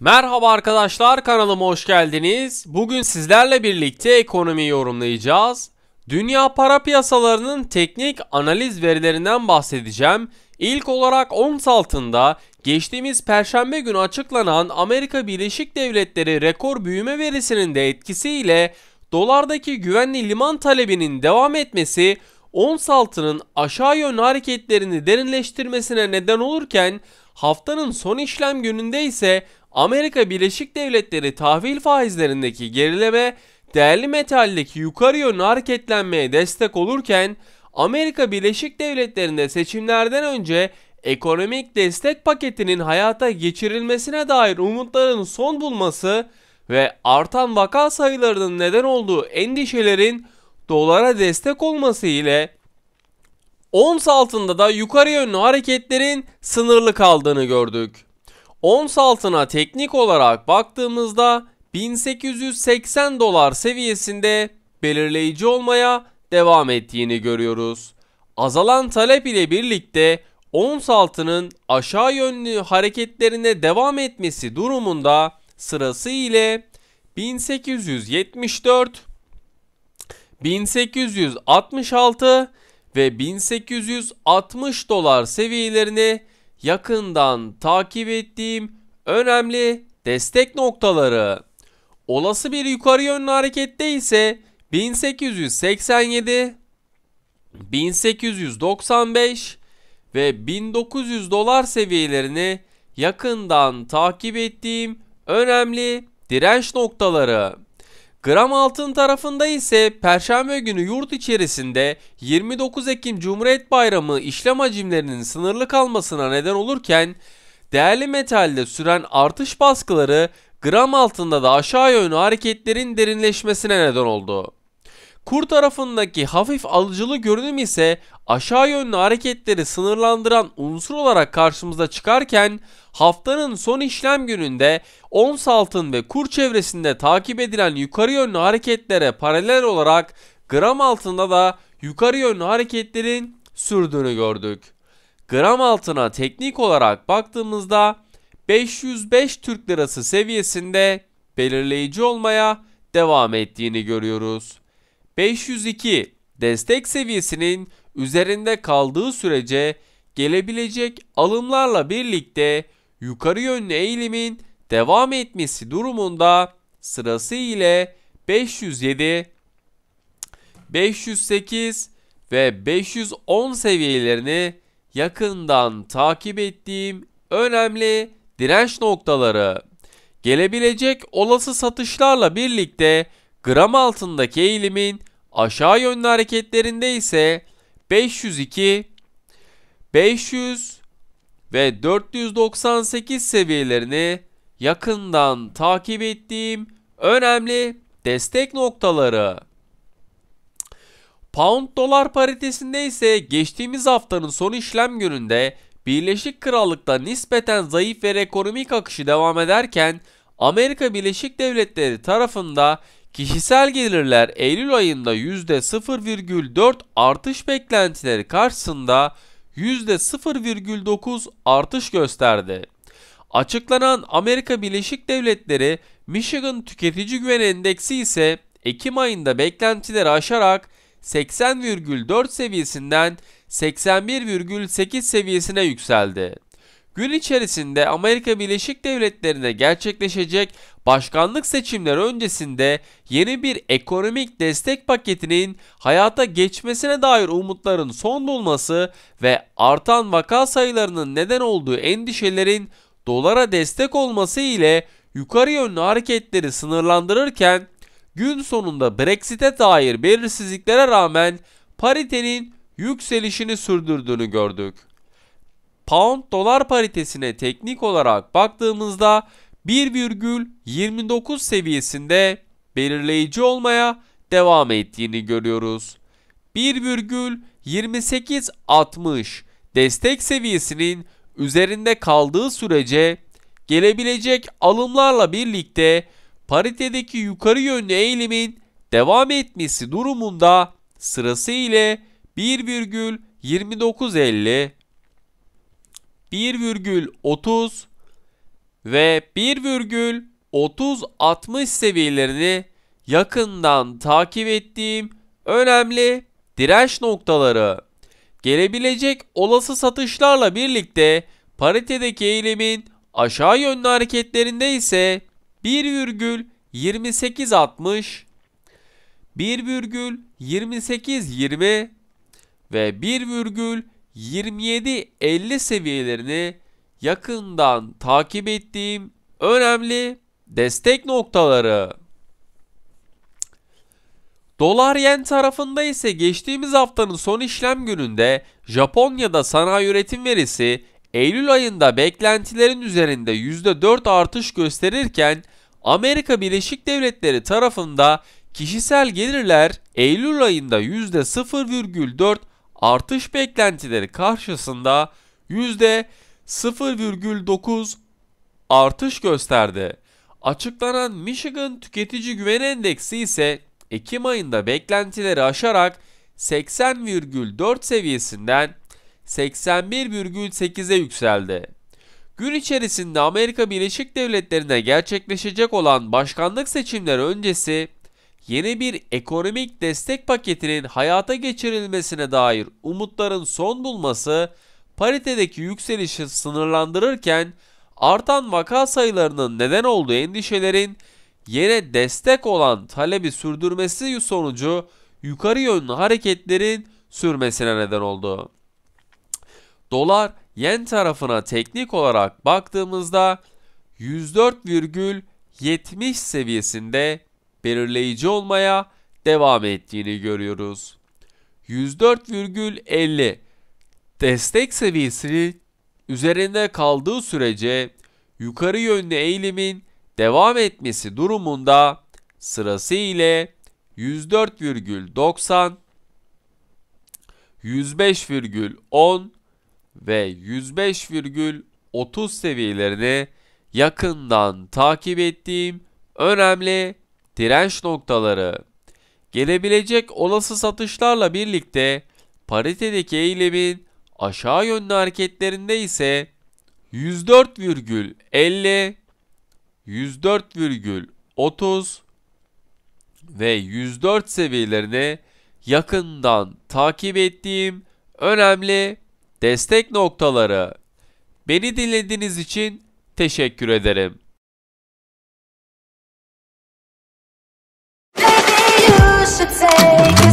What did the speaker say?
Merhaba arkadaşlar kanalıma hoş geldiniz. Bugün sizlerle birlikte ekonomiyi yorumlayacağız. Dünya para piyasalarının teknik analiz verilerinden bahsedeceğim. İlk olarak ons altında geçtiğimiz perşembe günü açıklanan Amerika Birleşik Devletleri rekor büyüme verisinin de etkisiyle dolardaki güvenli liman talebinin devam etmesi ons altının aşağı yönlü hareketlerini derinleştirmesine neden olurken haftanın son işlem gününde ise Amerika Birleşik Devletleri tahvil faizlerindeki gerileme değerli metaldeki yukarı yönlü hareketlenmeye destek olurken Amerika Birleşik Devletleri'nde seçimlerden önce ekonomik destek paketinin hayata geçirilmesine dair umutların son bulması ve artan vaka sayılarının neden olduğu endişelerin dolara destek olması ile ons altında da yukarı yönlü hareketlerin sınırlı kaldığını gördük. Ons altına teknik olarak baktığımızda 1880 dolar seviyesinde belirleyici olmaya devam ettiğini görüyoruz. Azalan talep ile birlikte ons altının aşağı yönlü hareketlerine devam etmesi durumunda sırası ile 1874 1866 ve 1860 dolar seviyelerini yakından takip ettiğim önemli destek noktaları. Olası bir yukarı yönlü harekette ise 1887, 1895 ve 1900 dolar seviyelerini yakından takip ettiğim önemli direnç noktaları. Gram altın tarafında ise Perşembe günü yurt içerisinde 29 Ekim Cumhuriyet Bayramı işlem hacimlerinin sınırlı kalmasına neden olurken değerli metalde süren artış baskıları gram altında da aşağı yönlü hareketlerin derinleşmesine neden oldu. Kur tarafındaki hafif alıcılı görünüm ise aşağı yönlü hareketleri sınırlandıran unsur olarak karşımıza çıkarken haftanın son işlem gününde ons altın ve kur çevresinde takip edilen yukarı yönlü hareketlere paralel olarak gram altında da yukarı yönlü hareketlerin sürdüğünü gördük. Gram altına teknik olarak baktığımızda 505 Türk Lirası seviyesinde belirleyici olmaya devam ettiğini görüyoruz. 502 destek seviyesinin üzerinde kaldığı sürece gelebilecek alımlarla birlikte yukarı yönlü eğilimin devam etmesi durumunda sırası ile 507, 508 ve 510 seviyelerini yakından takip ettiğim önemli direnç noktaları. Gelebilecek olası satışlarla birlikte gram altındaki eğilimin aşağı yönlü hareketlerinde ise 502, 500 ve 498 seviyelerini yakından takip ettiğim önemli destek noktaları. Pound dolar paritesinde ise geçtiğimiz haftanın son işlem gününde Birleşik Krallık'ta nispeten zayıf ve ekonomik akışı devam ederken Amerika Birleşik Devletleri tarafında kişisel gelirler Eylül ayında %0,4 artış beklentileri karşısında %0,9 artış gösterdi. Açıklanan Amerika Birleşik Devletleri Michigan Tüketici Güven Endeksi ise Ekim ayında beklentileri aşarak 80,4 seviyesinden 81,8 seviyesine yükseldi. Gün içerisinde Amerika Birleşik Devletleri'nde gerçekleşecek başkanlık seçimleri öncesinde yeni bir ekonomik destek paketinin hayata geçmesine dair umutların son bulması ve artan vaka sayılarının neden olduğu endişelerin dolara destek olması ile yukarı yönlü hareketleri sınırlandırırken gün sonunda Brexit'e dair belirsizliklere rağmen paritenin yükselişini sürdürdüğünü gördük. Pound dolar paritesine teknik olarak baktığımızda 1,29 seviyesinde belirleyici olmaya devam ettiğini görüyoruz. 1,2860 destek seviyesinin üzerinde kaldığı sürece gelebilecek alımlarla birlikte paritedeki yukarı yönlü eğilimin devam etmesi durumunda sırası ile 1,2950 1,30 ve 1,30-60 seviyelerini yakından takip ettiğim önemli direnç noktaları. Gelebilecek olası satışlarla birlikte paritedeki eğilimin aşağı yönlü hareketlerinde ise 1,2860 1,2820 ve 1,2750 seviyelerini yakından takip ettiğim önemli destek noktaları. Dolar yen tarafında ise geçtiğimiz haftanın son işlem gününde Japonya'da sanayi üretim verisi Eylül ayında beklentilerin üzerinde %4 artış gösterirken Amerika Birleşik Devletleri tarafında kişisel gelirler Eylül ayında %0,4 artış beklentileri karşısında %0,9 artış gösterdi. Açıklanan Michigan Tüketici Güven Endeksi ise Ekim ayında beklentileri aşarak 80,4 seviyesinden 81,8'e yükseldi. Gün içerisinde Amerika Birleşik Devletleri'ne gerçekleşecek olan başkanlık seçimleri öncesi yeni bir ekonomik destek paketinin hayata geçirilmesine dair umutların son bulması paritedeki yükselişi sınırlandırırken artan vaka sayılarının neden olduğu endişelerin yine destek olan talebi sürdürmesi sonucu yukarı yönlü hareketlerin sürmesine neden oldu. Dolar yen tarafına teknik olarak baktığımızda 104,70 seviyesinde belirleyici olmaya devam ettiğini görüyoruz. 104,50 destek seviyesi üzerinde kaldığı sürece yukarı yönlü eğilimin devam etmesi durumunda sırası ile 104,90 105,10 ve 105,30 seviyelerini yakından takip ettiğim önemli direnç noktaları. Gelebilecek olası satışlarla birlikte paritedeki eğilimin aşağı yönlü hareketlerinde ise 104,50 104,30 ve 104 seviyelerini yakından takip ettiğim önemli destek noktaları. Beni dinlediğiniz için teşekkür ederim. take